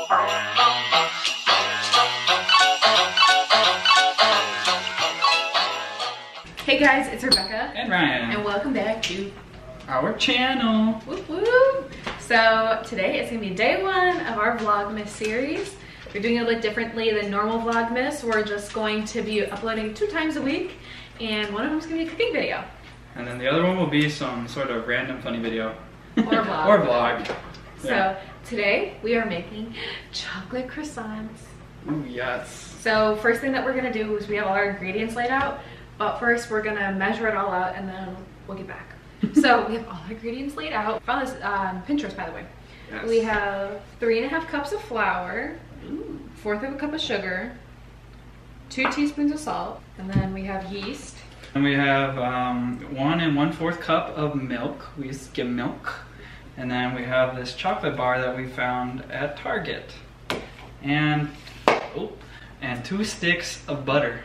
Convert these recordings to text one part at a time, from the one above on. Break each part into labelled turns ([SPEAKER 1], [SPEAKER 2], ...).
[SPEAKER 1] Hey guys, it's Rebekah.
[SPEAKER 2] And Ryan.
[SPEAKER 1] And welcome back to
[SPEAKER 2] our channel.
[SPEAKER 1] Whoop whoop. So today is gonna be day one of our Vlogmas series. We're doing it a little bit differently than normal Vlogmas. We're just going to be uploading two times a week and one of them is gonna be a cooking video.
[SPEAKER 2] And then the other one will be some sort of random funny video.
[SPEAKER 1] Or vlog.
[SPEAKER 2] or vlog.
[SPEAKER 1] So today we are making chocolate croissants.
[SPEAKER 2] Ooh, yes.
[SPEAKER 1] So first thing that we're gonna do is we have all our ingredients laid out, but first we're gonna measure it all out and then we'll get back. so we have all our ingredients laid out. Found this um, Pinterest by the way.
[SPEAKER 2] yes.
[SPEAKER 1] We have three and a half cups of flour, Ooh. fourth of a cup of sugar, two teaspoons of salt, and then we have yeast.
[SPEAKER 2] And we have um, one and one fourth cup of milk. We use skim milk. And then we have this chocolate bar that we found at Target. And oh, and two sticks of butter.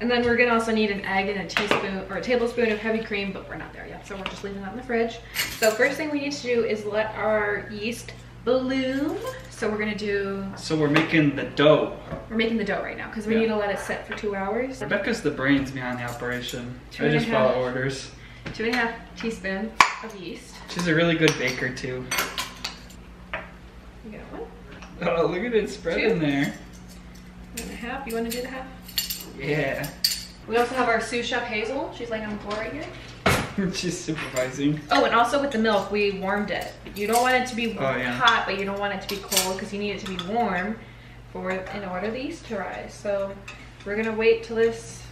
[SPEAKER 1] And then we're gonna also need an egg and a teaspoon or a tablespoon of heavy cream, but we're not there yet, so we're just leaving that in the fridge. So first thing we need to do is let our yeast bloom. So we're gonna do,
[SPEAKER 2] So we're making the dough.
[SPEAKER 1] we're making the dough right now because we
[SPEAKER 2] Yeah.
[SPEAKER 1] need to let it sit for two hours.
[SPEAKER 2] Rebekah's the brains behind the operation.
[SPEAKER 1] Two
[SPEAKER 2] I just follow orders.
[SPEAKER 1] Two and a half teaspoons of yeast.
[SPEAKER 2] She's a really good baker too.
[SPEAKER 1] You got one,
[SPEAKER 2] Oh, look at it spread
[SPEAKER 1] Two.
[SPEAKER 2] in there.
[SPEAKER 1] one and a half. You wanna do the half?
[SPEAKER 2] Yeah.
[SPEAKER 1] We also have our sous chef Hazel. She's laying on the floor right here.
[SPEAKER 2] She's supervising.
[SPEAKER 1] Oh, and also with the milk, we warmed it. You don't want it to be
[SPEAKER 2] Oh, yeah.
[SPEAKER 1] hot, but you don't want it to be cold because you need it to be warm for in order the yeast to rise. So we're gonna wait till this.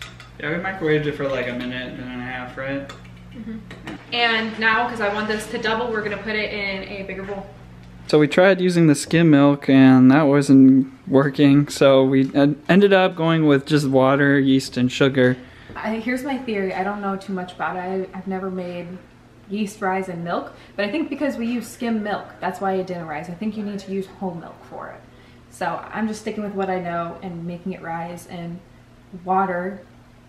[SPEAKER 2] Yeah, we microwaved it for like a minute, minute and a half, right? Mm-hmm.
[SPEAKER 1] And now, because I want this to double, we're gonna put it in a bigger bowl.
[SPEAKER 2] So we tried using the skim milk and that wasn't working. So we ended up going with just water, yeast, and sugar.
[SPEAKER 1] I, here's my theory. I don't know too much about it. I, I've never made yeast rise in milk, but I think because we use skim milk, that's why it didn't rise. I think you need to use whole milk for it. So I'm just sticking with what I know and making it rise in water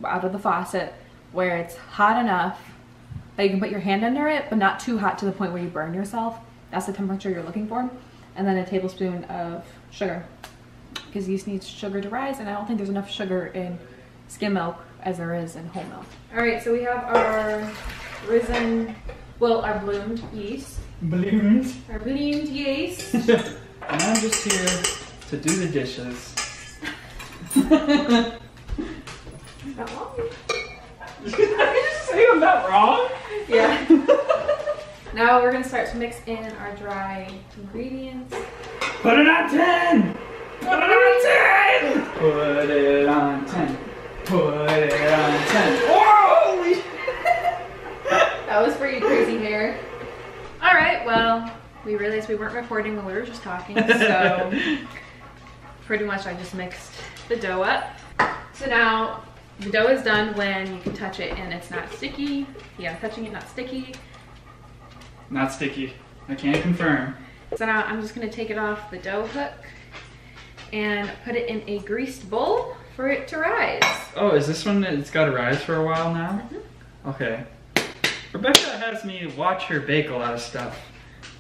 [SPEAKER 1] out of the faucet where it's hot enough that you can put your hand under it, but not too hot to the point where you burn yourself. That's the temperature you're looking for. And then a tablespoon of sugar because yeast needs sugar to rise, and I don't think there's enough sugar in skim milk as there is in whole milk. All right, so we have our risen, well, our bloomed yeast,
[SPEAKER 2] Bloomed.
[SPEAKER 1] our bloomed yeast.
[SPEAKER 2] and I'm just here to do the dishes.
[SPEAKER 1] Not long.
[SPEAKER 2] Did I just say I'm not wrong?
[SPEAKER 1] Yeah. now we're gonna start to mix in our dry ingredients.
[SPEAKER 2] Put it on 10! Put it on 10! Put it on 10. Put it on 10. Whoa! Holy
[SPEAKER 1] That was for you, crazy hair. All right, well, we realized we weren't recording when we were just talking, so pretty much I just mixed the dough up. So now the dough is done when you can touch it and it's not sticky. Yeah, touching it not sticky.
[SPEAKER 2] Not sticky. I can't confirm.
[SPEAKER 1] So now I'm just gonna take it off the dough hook and put it in a greased bowl for it to rise.
[SPEAKER 2] Oh, is this one, it's got to rise for a while now?
[SPEAKER 1] Mm-hmm.
[SPEAKER 2] Okay. Rebekah has me watch her bake a lot of stuff.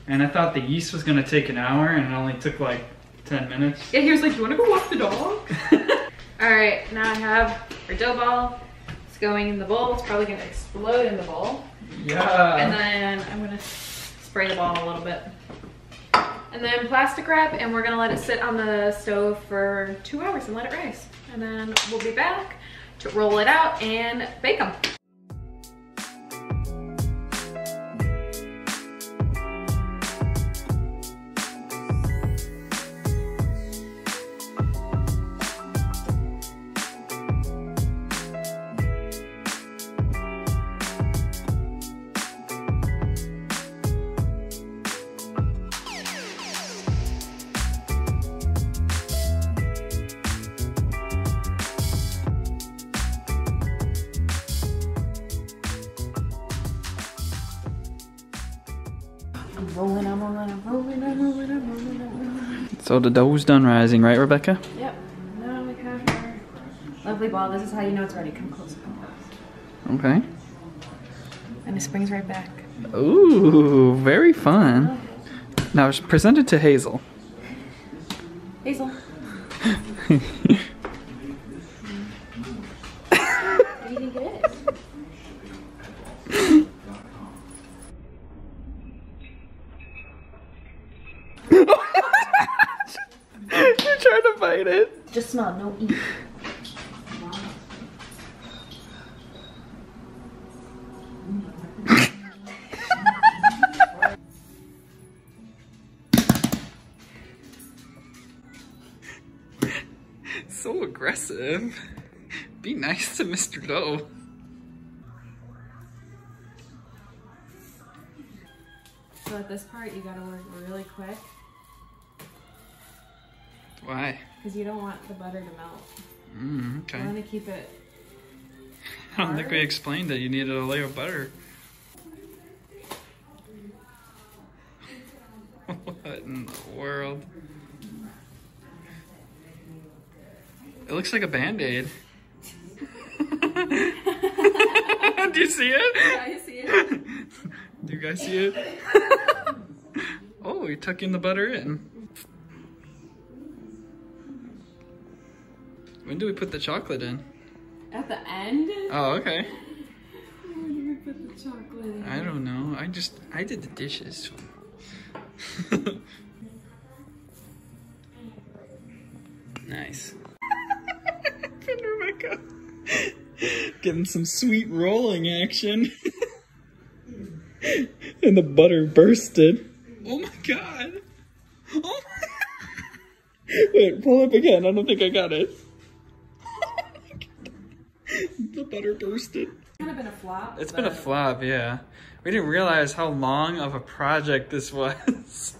[SPEAKER 2] And I thought the yeast was going to take an hour and it only took like 10 minutes.
[SPEAKER 1] Yeah, he was like, you wanna go walk the dog? All right, now I have our dough ball. It's going in the bowl. It's probably gonna explode in the bowl.
[SPEAKER 2] Yeah.
[SPEAKER 1] And then I'm gonna spray the ball a little bit. And then plastic wrap, and we're gonna let it sit on the stove for two hours and let it rise. And then we'll be back to roll it out and bake them. Rolling, I'm rolling, I'm rolling, I'm rolling, I'm rolling, I'm rolling.
[SPEAKER 2] So the dough's done rising, right, Rebekah?
[SPEAKER 1] Yep. Now we have our lovely ball. This is how you know it's ready. Come close, come close.
[SPEAKER 2] Okay.
[SPEAKER 1] And it springs right back.
[SPEAKER 2] Ooh, very fun. Now it's presented to Hazel.
[SPEAKER 1] Hazel. what do you think it is?
[SPEAKER 2] You're trying to bite it.
[SPEAKER 1] Just smell, no eat.
[SPEAKER 2] So aggressive. Be nice to Mr. Doe.
[SPEAKER 1] So at this part, you gotta work really quick
[SPEAKER 2] Why?
[SPEAKER 1] Because you don't want the butter to melt.
[SPEAKER 2] Mm,
[SPEAKER 1] You
[SPEAKER 2] okay.
[SPEAKER 1] want to keep it.
[SPEAKER 2] I don't think we explained that you needed a layer of butter. what in the world? It looks like a band-aid. Do you see it?
[SPEAKER 1] Yeah, I see it.
[SPEAKER 2] Do you guys see it? oh, you're tucking the butter in. When do we put the chocolate in?
[SPEAKER 1] At the end?
[SPEAKER 2] Oh, okay.
[SPEAKER 1] Where do we put the chocolate in?
[SPEAKER 2] I don't know. I just I did the dishes. nice. Rebekah. Getting some sweet rolling action. and the butter bursted. Oh my god. Oh my Wait, pull up again. I don't think I got it. The butter bursted.
[SPEAKER 1] It's kind of been a flop.
[SPEAKER 2] It's been a flop, yeah. We didn't realize how long of a project this was.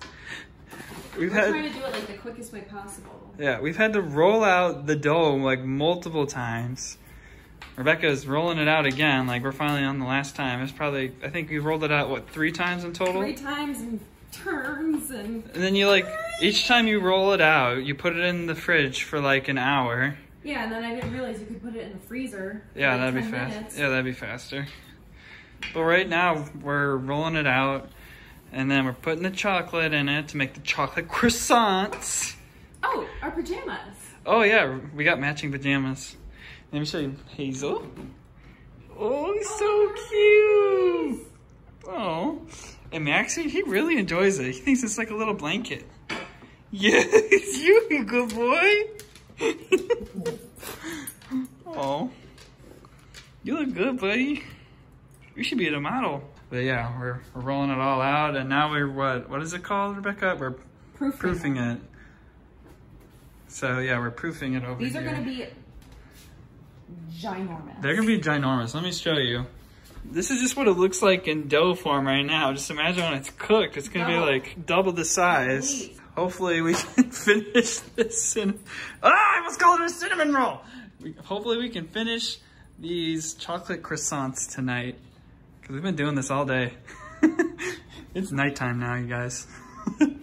[SPEAKER 2] we've
[SPEAKER 1] We're trying
[SPEAKER 2] had
[SPEAKER 1] to do it like the quickest way possible.
[SPEAKER 2] yeah, we've had to roll out the dough like multiple times. Rebekah's rolling it out again, like we're finally on the last time. It's probably I think we've rolled it out what three times in total?
[SPEAKER 1] Three times and turns and.
[SPEAKER 2] And then you like each time you roll it out, you put it in the fridge for like an hour.
[SPEAKER 1] Yeah, and then I didn't realize you could put it in the freezer.
[SPEAKER 2] Yeah, that'd be
[SPEAKER 1] 10
[SPEAKER 2] fast.
[SPEAKER 1] minutes.
[SPEAKER 2] Yeah, that'd be faster. But right now we're rolling it out, and then we're putting the chocolate in it to make the chocolate croissants.
[SPEAKER 1] Oh, our pajamas.
[SPEAKER 2] Oh yeah, we got matching pajamas. Let me show you Hazel. Oh, he's so oh, cute. Oh, and Maxie, he really enjoys it. He thinks it's like a little blanket. Yes, you good boy. oh, you look good, buddy. You should be a model. But yeah, we're, we're rolling it all out, and now we're what? What is it called, Rebekah? We're
[SPEAKER 1] Proofing.
[SPEAKER 2] proofing it. So yeah, we're proofing it over
[SPEAKER 1] These are going to be ginormous.
[SPEAKER 2] They're gonna be ginormous. Let me show you. This is just what it looks like in dough form right now. Just imagine when it's cooked, it's gonna
[SPEAKER 1] No.
[SPEAKER 2] be like double the size.
[SPEAKER 1] Please.
[SPEAKER 2] Hopefully we can finish this in. Ah, I almost called it a cinnamon roll. We, hopefully we can finish these chocolate croissants tonight because we've been doing this all day. it's nighttime now, you guys.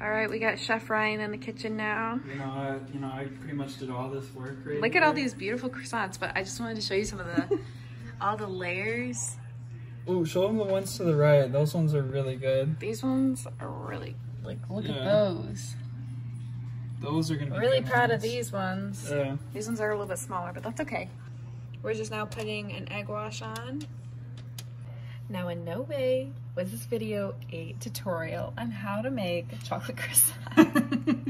[SPEAKER 1] All right, we got Chef Ryan in the kitchen now.
[SPEAKER 2] You know, I, you know, I pretty much did all this work right
[SPEAKER 1] Look at all these beautiful croissants, but I just wanted to show you some of the, all the layers.
[SPEAKER 2] Ooh, show them the ones to the right. Those ones are really good.
[SPEAKER 1] These ones are really, like, look
[SPEAKER 2] Yeah.
[SPEAKER 1] at those.
[SPEAKER 2] Those are gonna be
[SPEAKER 1] Really
[SPEAKER 2] good
[SPEAKER 1] proud of these ones.
[SPEAKER 2] Yeah.
[SPEAKER 1] These ones are a little bit smaller, but that's okay. We're just now putting an egg wash on. Now in no way was this video a tutorial on how to make chocolate croissant.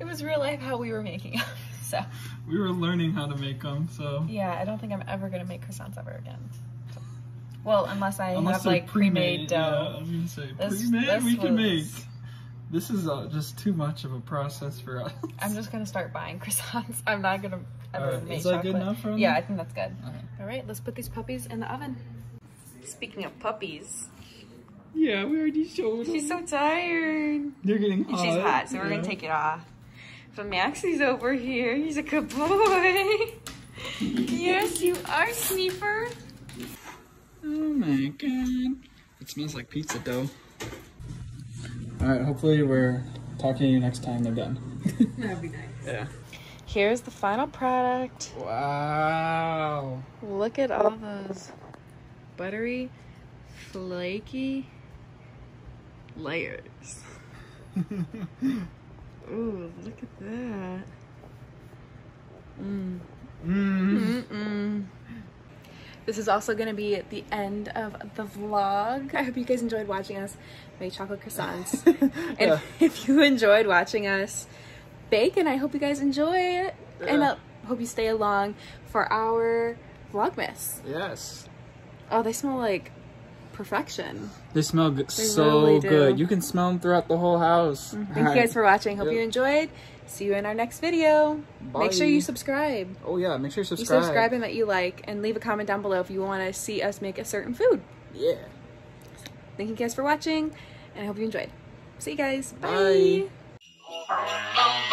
[SPEAKER 1] it was real life how we were making them. So
[SPEAKER 2] we were learning how to make them, so
[SPEAKER 1] yeah, I don't think I'm ever gonna make croissants ever again. So- Well, unless I
[SPEAKER 2] unless
[SPEAKER 1] have
[SPEAKER 2] they're
[SPEAKER 1] like pre-made
[SPEAKER 2] Yeah,
[SPEAKER 1] dough.
[SPEAKER 2] I was gonna say
[SPEAKER 1] This-
[SPEAKER 2] pre-made
[SPEAKER 1] this
[SPEAKER 2] we can make. This is uh, just too much of a process for us.
[SPEAKER 1] I'm just gonna start buying croissants. I'm not gonna ever
[SPEAKER 2] Alright,
[SPEAKER 1] make
[SPEAKER 2] is that
[SPEAKER 1] chocolate.
[SPEAKER 2] good enough for
[SPEAKER 1] Yeah. I think that's good.
[SPEAKER 2] Alright.
[SPEAKER 1] All right, let's put these puppies in the oven. Speaking of puppies,
[SPEAKER 2] Yeah, we already showed
[SPEAKER 1] she's
[SPEAKER 2] them.
[SPEAKER 1] so tired.
[SPEAKER 2] They're getting hot.
[SPEAKER 1] She's hot, so we're gonna take it off. But Maxie's over here. He's a good boy. yes, you are, Sneeper.
[SPEAKER 2] Oh my god. It smells like pizza dough. Alright, hopefully we're talking to you next time they're done.
[SPEAKER 1] That'd be nice.
[SPEAKER 2] Yeah.
[SPEAKER 1] Here's the final product.
[SPEAKER 2] Wow.
[SPEAKER 1] Look at all those buttery, flaky layers. Ooh, look at that. Mm.
[SPEAKER 2] Mm.
[SPEAKER 1] Mm-mm. This is also going to be the end of the vlog. I hope you guys enjoyed watching us make chocolate croissants. and
[SPEAKER 2] Yeah.
[SPEAKER 1] if you enjoyed watching us bake, and I hope you guys enjoy it, and I hope you stay along for our Vlogmas.
[SPEAKER 2] Yes.
[SPEAKER 1] Oh, they smell like perfection.
[SPEAKER 2] They smell good,
[SPEAKER 1] They
[SPEAKER 2] so
[SPEAKER 1] really
[SPEAKER 2] good. You can smell them throughout the whole house. Mm-hmm.
[SPEAKER 1] Thank you guys for watching. Hope
[SPEAKER 2] Yep.
[SPEAKER 1] you enjoyed. See you in our next video. Make sure you subscribe.
[SPEAKER 2] Oh yeah, make sure you subscribe.
[SPEAKER 1] You
[SPEAKER 2] subscribe.
[SPEAKER 1] subscribe and that you like, and leave a comment down below if you want to see us make a certain food.
[SPEAKER 2] Yeah.
[SPEAKER 1] Thank you guys for watching, and I hope you enjoyed. See you guys.
[SPEAKER 2] Bye.
[SPEAKER 1] Bye.